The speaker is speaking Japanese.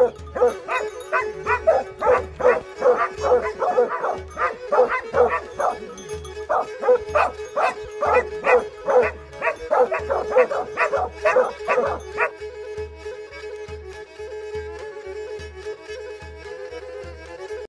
Oh!